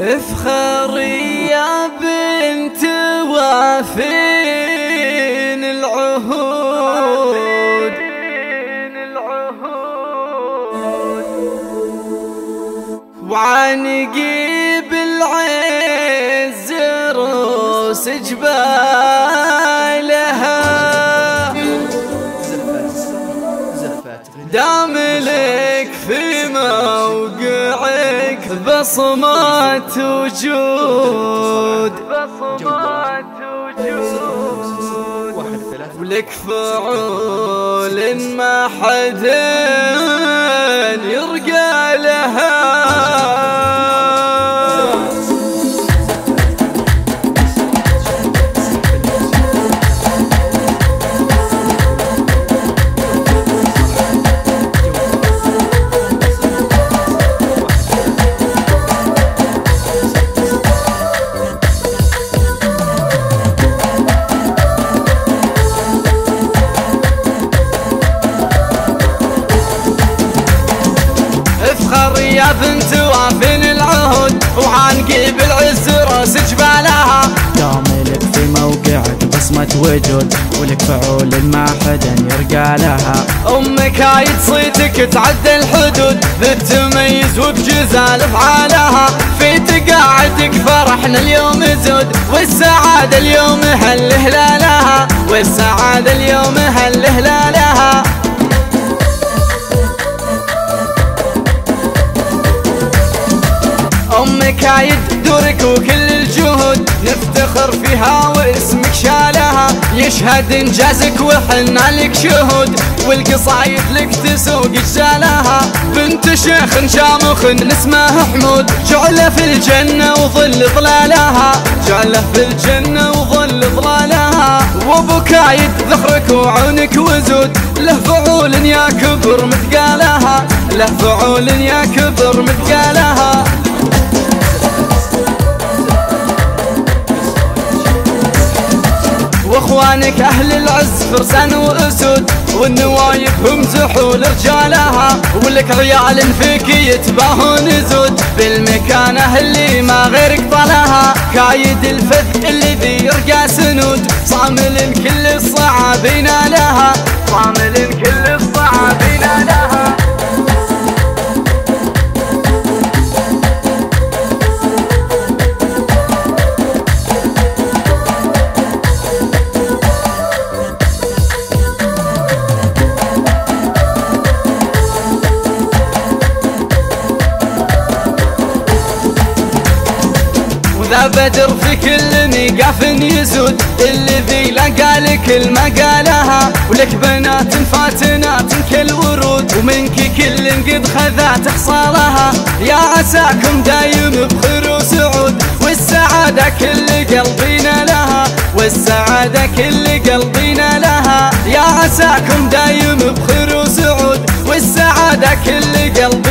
افخري يا بنت وافين العهود. وعنقي بالعز روس جبالها دام لك في موقعك بصمات وجود. بصمات وجود. ولك فعول ما حد يرقى لها افخر يا بنت وافن العهد وعانقي بالعز راس جبالها داملك في موقعك بصمة وجود ولك فعول ما حدا يرقى لها. أمك هايد صيتك تعدى الحدود بتميز وبجزال افعالها في تقاعدك فرحنا اليوم زود والسعادة اليوم هل هلالها. والسعادة اليوم هل هلالها. دورك وكل الجهود نفتخر فيها واسمك شالها. يشهد إنجازك وحنا لك شهود والقصايد لك تسوق جزالها بنت شيخ شامخ اسمه حمود جعله في الجنة وظل ظلالها. جعله في الجنة وظل ظلالها. وابوك عيد ذخرك وعونك وزود له فعول يا كبر مثقالها. له فعول يا كبر مثقالها. واخوانك أهل العز فرسان وأسود والنوايب هم زحول رجالها ولك عيال فيك يتباهون زود بالمكانه اللي ما غيرك طلها كايد الفذ اللي ذي يرقى سنود. صامل الكل الصعابين لها صامل الكل ذا بدر في كل ميقاف يزود اللي ذي لقى لك قالها. ولك بنات فاتنات كل ورود ومنك كل قد خذات حصالها يا عساكم دايم بخير وسعود والسعادة كل قلبينا لها. والسعادة كل قلبينا لها. يا عساكم دايم بخير وسعود والسعادة كل قلبينا